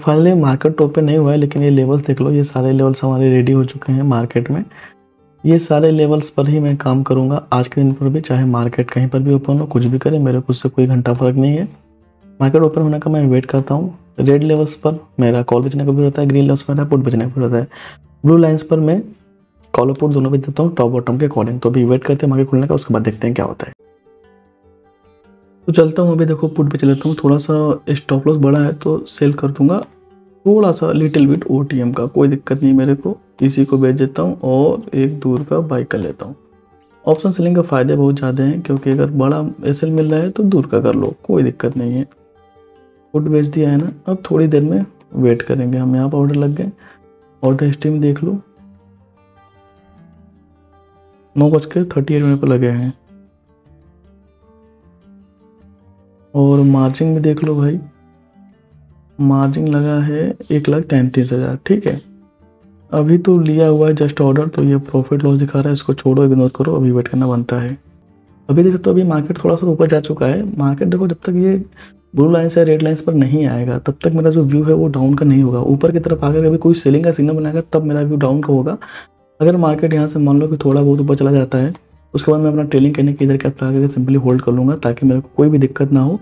Finally market top पे नहीं हुआ है, लेकिन ये लेवल्स देख लो, ये सारे लेवल्स हमारे रेडी हो चुके हैं मार्केट में। ये सारे लेवल्स पर ही मैं काम करूँगा। आज के दिन पर भी, चाहे मार्केट कहीं पर भी ओपन हो, कुछ भी करे, मेरे को उससे कोई घंटा फ़र्क नहीं है। मार्केट ओपन होने का मैं वेट करता हूँ। रेड लेवल्स पर मेरा कॉल बेचने का भी होता है ग्रीन लेवल्स पर मेरा पुट बेचने का भी होता है। ब्लू लाइन्स पर मैं कॉल और पुट दोनों बेच देता हूँ टॉप बॉटम के अकॉर्डिंग तो अभी वेट करते हैं मार्केट खुलने का, उसके बाद देखते हैं क्या होता है। तो चलता हूँ, अभी देखो पुट पे लेता हूँ। थोड़ा सा स्टॉप लॉस बड़ा है तो सेल कर दूँगा। थोड़ा सा लिटिल बिट ओ का, कोई दिक्कत नहीं मेरे को। इसी को बेच देता हूँ और एक दूर का बाइक कर लेता हूँ। ऑप्शन सेलिंग का फ़ायदे बहुत ज़्यादा हैं, क्योंकि अगर बड़ा एस मिल रहा है तो दूर का कर लो, कोई दिक्कत नहीं है। पुट बेच दिया है ना, अब थोड़ी देर में वेट करेंगे हम, यहाँ पर ऑर्डर लग गए। ऑर्डर स्ट्रीम देख लो। नौ बज के थर्टी एट मिनट पर लगे हैं। और मार्जिन भी देख लो भाई। मार्जिन लगा है एक लाख तैंतीस हज़ार, ठीक है? अभी तो लिया हुआ है जस्ट ऑर्डर तो ये प्रॉफिट लॉस दिखा रहा है, इसको छोड़ो इग्नोर करो, अभी वेट करना बनता है। अभी देख सकते हो अभी मार्केट थोड़ा सा ऊपर जा चुका है। मार्केट देखो, जब तक ये ब्लू लाइन्स या रेड लाइन्स पर नहीं आएगा, तब तक मेरा जो व्यू है वो डाउन का नहीं होगा। ऊपर की तरफ़ आकर अभी कोई सेलिंग का सिग्नल बनाएगा, तब मेरा व्यू डाउन का होगा। अगर मार्केट यहाँ से मान लो कि थोड़ा बहुत ऊपर चला जाता है उसके बाद मैं अपना ट्रेलिंग करने के इधर कैप लगा सिंपली होल्ड कर लूँगा ताकि मेरे को कोई भी दिक्कत ना हो।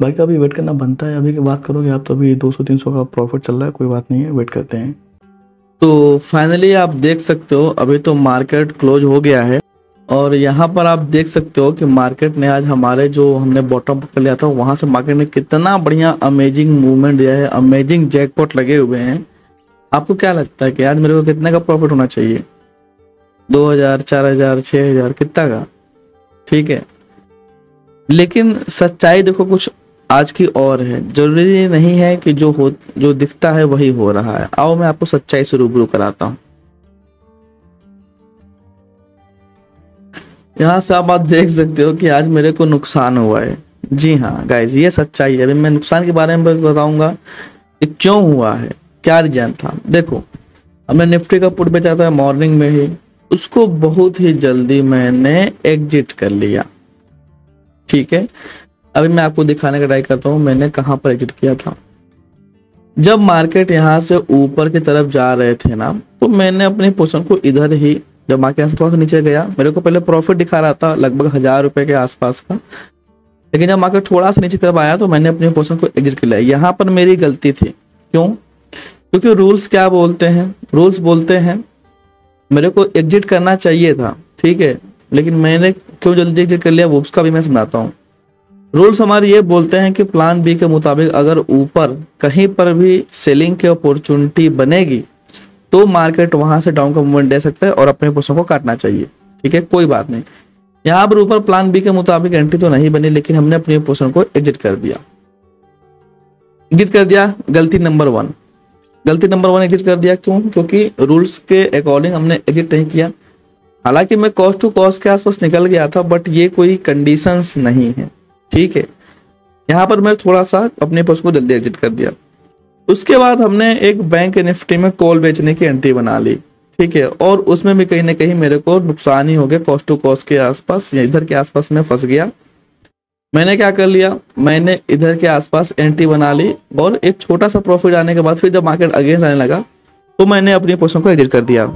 बाकी अभी वेट करना बनता है, अभी की बात करोगे आप तो अभी 200-300 का प्रॉफिट चल रहा है, कोई बात नहीं है वेट करते हैं। तो फाइनली आप देख सकते हो, अभी तो मार्केट क्लोज हो गया है। और यहाँ पर आप देख सकते हो कि मार्केट ने आज हमारे जो हमने बॉटम कर लिया था, वहाँ से मार्केट ने कितना बढ़िया अमेजिंग मूवमेंट दिया है अमेजिंग जैकपॉट लगे हुए हैं। आपको क्या लगता है कि आज मेरे को कितने का प्रॉफिट होना चाहिए? दो हज़ार, चार हज़ार छः हज़ार, कितना का? ठीक है। लेकिन सच्चाई देखो, कुछ आज की और है। ज़रूरी नहीं है कि जो हो, जो दिखता है वही हो रहा है। आओ, मैं आपको सच्चाई से रूबरू कराता हूँ। यहाँ से आप आप देख सकते हो कि आज मेरे को नुकसान हुआ है। जी हाँ गाइज़ ये सच्चाई है। अभी मैं नुकसान के बारे में बताऊँगा कि क्यों हुआ है। क्या रीजन था? देखो मैं निफ्टी का पुट बेचा था मॉर्निंग में ही। उसको बहुत ही जल्दी मैंने एग्जिट कर लिया। ठीक है? अभी मैं आपको दिखाने का ट्राई करता हूँ, मैंने कहाँ पर एग्जिट किया था। जब मार्केट यहाँ से ऊपर की तरफ़ जा रहे थे ना तो मैंने अपने पोजिशन को इधर ही, जब मार्केट यहाँ से थोड़ा सा नीचे गया, मेरे को पहले प्रॉफिट दिखा रहा था, लगभग हज़ार रुपए के आसपास का। लेकिन जब मार्केट थोड़ा सा नीचे तरफ़ आया तो मैंने अपने पोजिशन को एग्जिट कर लिया यहाँ पर मेरी गलती थी। क्यों? क्योंकि रूल्स क्या बोलते हैं? रूल्स बोलते हैं मेरे को एग्जिट करना चाहिए था, ठीक है? लेकिन मैंने क्यों जल्दी एग्जिट कर लिया, वो उसका भी मैं समझाता हूँ। रूल्स हमारे ये बोलते हैं कि प्लान बी के मुताबिक अगर ऊपर कहीं पर भी सेलिंग की अपॉर्चुनिटी बनेगी तो मार्केट वहाँ से डाउन का मूवमेंट दे सकता है और अपने पोस्टों को काटना चाहिए, ठीक है? कोई बात नहीं। यहाँ पर ऊपर प्लान बी के मुताबिक एंट्री तो नहीं बनी, लेकिन हमने अपने पोजिशन को एग्जिट कर दिया। एग्जिट कर दिया, गलती नंबर वन गलती नंबर वन एग्जिट कर दिया क्यों? क्योंकि रूल्स के अकॉर्डिंग हमने एग्जिट नहीं किया। हालाँकि मैं कॉस्ट टू कॉस्ट के आसपास निकल गया था बट ये कोई कंडीशंस नहीं है। ठीक है? यहाँ पर मैं थोड़ा सा अपने पोस्ट को जल्दी एग्जिट कर दिया। उसके बाद हमने एक बैंक निफ्टी में कॉल बेचने की एंट्री बना ली। ठीक है? और उसमें भी कहीं ना कहीं मेरे को नुकसान ही हो गया कॉस्ट टू कॉस्ट के आसपास या इधर के आसपास में फंस गया। मैंने क्या कर लिया? मैंने इधर के आसपास एंट्री बना ली और एक छोटा सा प्रॉफिट आने के बाद फिर जब मार्केट अगेंस्ट आने लगा तो मैंने अपनी पोजिशन को एग्जिट कर दिया।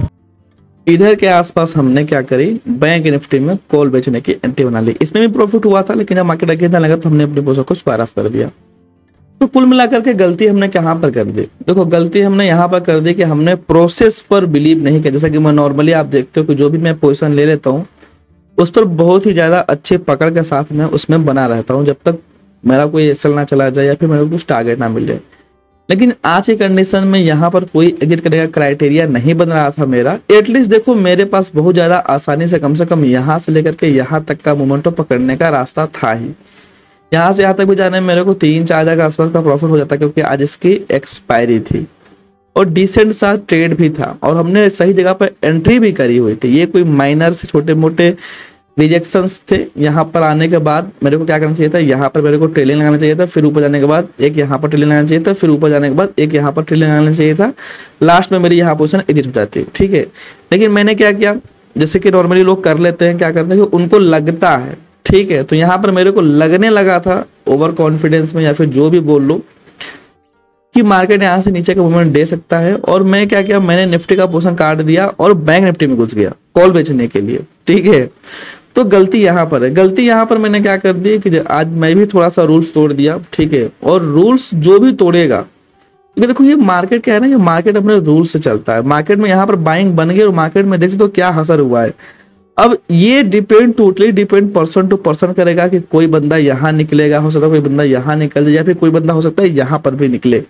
इधर के आसपास हमने क्या करी? बैंक निफ्टी में कॉल बेचने की एंट्री बना ली। इसमें भी प्रॉफिट हुआ था, लेकिन जब मार्केट अगेंस्ट आने लगा तो हमने अपनी पोजिशन को स्क्वायर ऑफ़ कर दिया। तो कुल मिलाकर के गलती हमने कहाँ पर कर दी? देखो, गलती हमने यहाँ पर कर दी कि हमने प्रोसेस पर बिलीव नहीं किया। जैसा कि मैं नॉर्मली आप देखते हो कि जो भी मैं पोजिशन ले लेता हूँ उस पर बहुत ही ज़्यादा अच्छे पकड़ के साथ मैं उसमें बना रहता हूँ, जब तक मेरा कोई एक्सल ना चला जाए या फिर मेरे को कुछ टारगेट ना मिल जाए। लेकिन आज की कंडीशन में यहाँ पर कोई एग्जिट करने का क्राइटेरिया नहीं बन रहा था मेरा। एटलीस्ट देखो, मेरे पास बहुत ज़्यादा आसानी से कम से कम यहाँ से लेकर के यहाँ तक का मोमेंटो पकड़ने का रास्ता था ही। यहाँ से यहाँ तक भी जाने में मेरे को तीन चार हज़ार के आसपास का प्रॉफिट हो जाता क्योंकि आज इसकी एक्सपायरी थी। और डिसेंट सा ट्रेड भी था। और हमने सही जगह पर एंट्री भी करी हुई थी। ये कोई माइनर से छोटे मोटे रिजेक्शंस थे। यहाँ पर आने के बाद मेरे को क्या करना चाहिए था? यहाँ पर मेरे को ट्रेलिंग लगाना चाहिए था, फिर ऊपर जाने के बाद एक यहाँ पर ट्रेलिंग लगाना चाहिए था, फिर ऊपर जाने के बाद एक यहाँ पर ट्रेलिंग लगाना चाहिए था। लास्ट में मेरी यहाँ पोजिशन एग्जिट हो जाती, ठीक है? लेकिन मैंने क्या किया? जैसे कि नॉर्मली लोग कर लेते हैं, क्या करते हैं उनको लगता है, ठीक है? तो यहाँ पर मेरे को लगने लगा था ओवर कॉन्फिडेंस में या फिर जो भी बोल लो कि मार्केट यहाँ से नीचे का मूवमेंट दे सकता है और मैं क्या किया? मैंने निफ्टी का पोषण काट दिया और बैंक निफ्टी में घुस गया, कॉल बेचने के लिए, ठीक है? तो गलती यहाँ पर है। गलती यहाँ पर मैंने क्या कर दी कि आज मैं भी थोड़ा सा रूल्स तोड़ दिया, ठीक है? और रूल्स जो भी तोड़ेगा देखो, ये मार्केट क्या है ना, ये मार्केट अपने रूल से चलता है। मार्केट में यहाँ पर बाइंग बन गई और मार्केट में देख सकते हो तो क्या असर हुआ है। अब ये depend totally depend person to person करेगा कि कोई बंदा यहाँ निकलेगा, हो सकता है कोई बंदा यहाँ निकल जाए, या फिर कोई बंदा हो सकता है यहाँ पर भी निकले।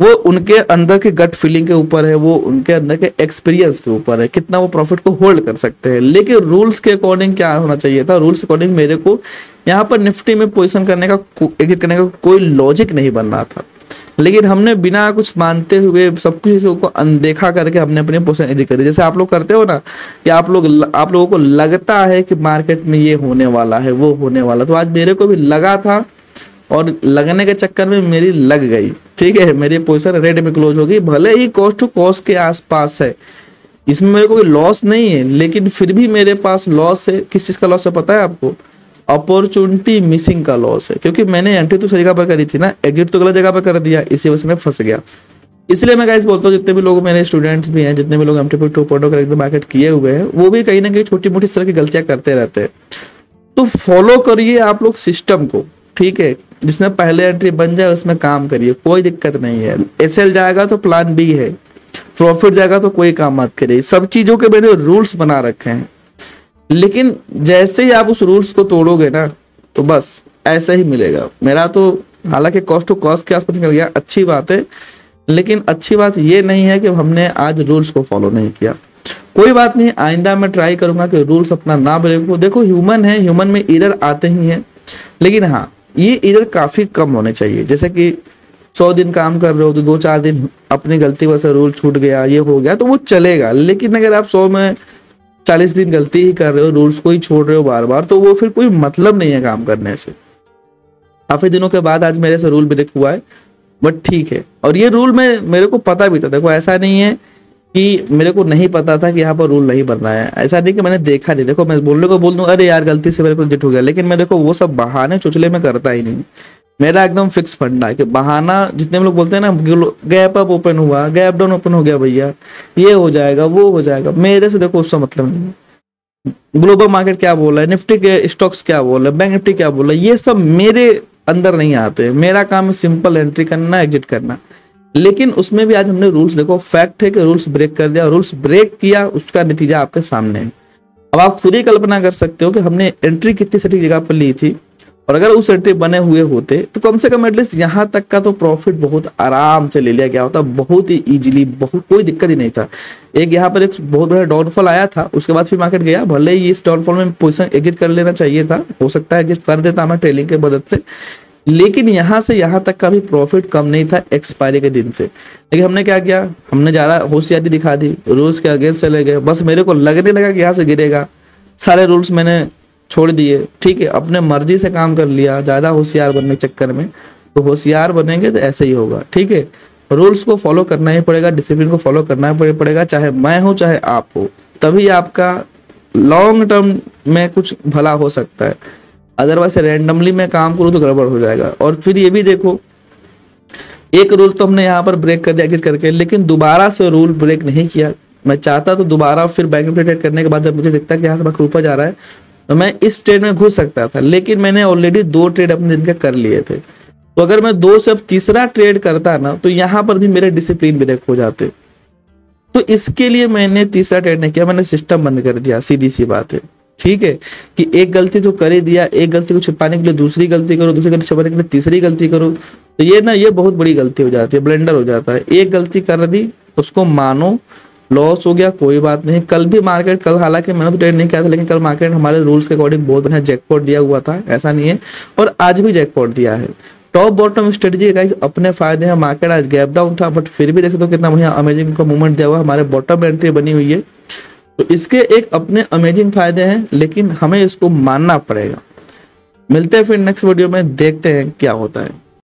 वो उनके अंदर के गट फीलिंग के ऊपर है, वो उनके अंदर के एक्सपीरियंस के ऊपर है, कितना वो प्रॉफिट को होल्ड कर सकते हैं। लेकिन रूल्स के अकॉर्डिंग क्या होना चाहिए था? रूल्स अकॉर्डिंग मेरे को यहाँ पर निफ्टी में पोजिशन करने का एग्जिट करने का कोई लॉजिक नहीं बन रहा था। लेकिन हमने बिना कुछ मानते हुए सब कुछ को अनदेखा करके हमने अपने पोजिशन एग्जिट करी। जैसे आप लोग करते हो ना कि आप लोग आप लोगों को लगता है कि मार्केट में ये होने वाला है, वो होने वाला तो आज मेरे को भी लगा था और लगने के चक्कर में मेरी लग गई। ठीक है, मेरी पोजिशन रेड में क्लोज हो गई। भले ही कॉस्ट टू कॉस्ट के आसपास है। इसमें मेरे कोई लॉस नहीं है, लेकिन फिर भी मेरे पास लॉस है। किस चीज़ का लॉस है पता है आपको? अपॉर्चुनिटी मिसिंग का लॉस है। क्योंकि मैंने एंट्री तो सही जगह पर करी थी ना एग्जिट तो गलत जगह पर कर दिया, इसी वजह से मैं फंस गया। इसलिए मैं गाइस बोलता हूँ, जितने भी लोग मेरे स्टूडेंट्स भी हैं, जितने भी लोग एमटी टू प्रोडक्ट मार्केट किए हुए हैं, वो भी कहीं ना कहीं छोटी मोटी इस तरह की गलतियाँ करते रहते हैं। तो फॉलो करिए आप लोग सिस्टम को, ठीक है? जिसमें पहले एंट्री बन जाए, उसमें काम करिए, कोई दिक्कत नहीं है। एसएल जाएगा तो प्लान बी है। प्रॉफिट जाएगा तो कोई काम मत करिए। सब चीज़ों के मैंने रूल्स बना रखे हैं। लेकिन जैसे ही आप उस रूल्स को तोड़ोगे ना तो बस ऐसा ही मिलेगा। मेरा तो हालाँकि कॉस्ट टू कॉस्ट के आसपास निकल गया, अच्छी बात है। लेकिन अच्छी बात ये नहीं है कि हमने आज रूल्स को फॉलो नहीं किया। कोई बात नहीं, आइंदा मैं ट्राई करूँगा कि रूल्स अपना ना ब्रेक हो देखो ह्यूमन है ह्यूमन में इधर आते ही हैं। लेकिन हाँ ये इधर काफ़ी कम होने चाहिए। जैसे कि सौ दिन काम कर रहे हो तो दो चार दिन अपनी गलती वजह से रूल छूट गया, ये हो गया तो वो चलेगा। लेकिन अगर आप सौ में चालीस दिन गलती ही कर रहे हो, रूल्स को ही छोड़ रहे हो बार बार तो वो फिर कोई मतलब नहीं है काम करने से। काफ़ी दिनों के बाद आज मेरे से रूल ब्रेक हुआ है, बट ठीक है। और ये रूल में मेरे को पता भी था, देखो ऐसा नहीं है कि मेरे को नहीं पता था कि यहाँ पर रूल नहीं बनना है। ऐसा नहीं कि मैंने देखा नहीं। देखो, मैं बोलने को बोल दूँ, अरे यार, गलती से मेरे को जिट हो गया। लेकिन मैं देखो, वो सब बहाने चुचले में करता ही नहीं। मेरा एकदम फिक्स फंडा है कि बहाना, जितने लोग बोलते हैं ना गैप अप ओपन हुआ गैप डाउन ओपन हो गया भैया। ये हो जाएगा, वो हो जाएगा। मेरे से देखो, उसका मतलब नहीं ग्लोबल मार्केट क्या बोल रहा है? निफ्टी के स्टॉक्स क्या बोल रहा है? बैंक निफ्टी क्या बोल रहा है? ये सब मेरे अंदर नहीं आते। मेरा काम है सिंपल एंट्री करना एग्जिट करना। लेकिन उसमें भी आज हमने रूल्स देखो फैक्ट है कि रूल्स ब्रेक कर दिया रूल्स ब्रेक किया, उसका नतीजा आपके सामने है। अब आप खुद ही कल्पना कर सकते हो कि हमने एंट्री कितनी सटीक जगह पर ली थी, और अगर उस एंट्री बने हुए होते तो कम से कम एटलीस्ट यहाँ तक का तो प्रॉफिट बहुत आराम से ले लिया गया होता, बहुत ही इजीली बहुत, कोई दिक्कत ही नहीं था। एक यहाँ पर एक बहुत बड़ा डाउनफॉल आया था, उसके बाद फिर मार्केट गया, भले ही इस डाउनफॉल में पोजिशन एग्जिट कर लेना चाहिए था, हो सकता है एग्जिट कर देता मैं ट्रेलिंग की मदद से लेकिन यहाँ से यहाँ तक का भी प्रॉफिट कम नहीं था एक्सपायरी के दिन से। लेकिन हमने क्या किया? हमने ज़्यादा होशियारी दिखा दी रूल्स के अगेंस्ट चले गए। बस मेरे को लगने लगा कि यहाँ से गिरेगा। सारे रूल्स मैंने छोड़ दिए। ठीक है, अपने मर्ज़ी से काम कर लिया, ज़्यादा होशियार बनने के चक्कर में। तो होशियार बनेंगे तो ऐसे ही होगा। ठीक है रूल्स को फॉलो करना ही पड़ेगा डिसिप्लिन को फॉलो करना ही पड़ेगा, चाहे मैं हूँ, चाहे आप हो। तभी आपका लॉन्ग टर्म में कुछ भला हो सकता है। अदरवाइज़ रैंडमली मैं काम करूँ तो गड़बड़ हो जाएगा। और फिर ये भी देखो, एक रूल तो हमने यहाँ पर ब्रेक कर दिया एग्जिट करके, लेकिन दोबारा से रूल ब्रेक नहीं किया। मैं चाहता तो दोबारा फिर बैंक ट्रेड करने के बाद जब मुझे दिखता कि यहाँ से ऊपर जा रहा है तो मैं इस ट्रेड में घुस सकता था। लेकिन मैंने ऑलरेडी दो ट्रेड अपने दिन के कर लिए थे। तो अगर मैं दो से अब तीसरा ट्रेड करता ना तो यहाँ पर भी मेरे डिसिप्लिन ब्रेक हो जाते। तो इसके लिए मैंने तीसरा ट्रेड नहीं किया, मैंने सिस्टम बंद कर दिया, सीधी सी बात है। ठीक है कि एक गलती तो कर ही दिया, एक गलती को छिपाने के लिए दूसरी गलती करो, दूसरी गलती छिपाने के लिए तीसरी गलती करो तो ये ना, ये बहुत बड़ी गलती हो जाती है, ब्लेंडर हो जाता है। एक गलती कर दी, उसको मानो लॉस हो गया, कोई बात नहीं। कल भी मार्केट कल हालाँकि मैंने तो ट्रेड नहीं किया था, लेकिन कल मार्केट हमारे रूल्स के अकॉर्डिंग बहुत बढ़िया जैकपॉट दिया हुआ था, ऐसा नहीं है। और आज भी जैकपॉट दिया है। टॉप बॉटम स्ट्रेटजी गाइस अपने फ़ायदे हैं मार्केट आज गैप डाउन था बट फिर भी देख सकते हो कितना बढ़िया अमेजिंग का मूवमेंट दिया हुआ हमारे बॉटम एंट्री बनी हुई है। तो इसके एक अपने अमेजिंग फ़ायदे हैं, लेकिन हमें इसको मानना पड़ेगा। मिलते हैं फिर नेक्स्ट वीडियो में, देखते हैं क्या होता है।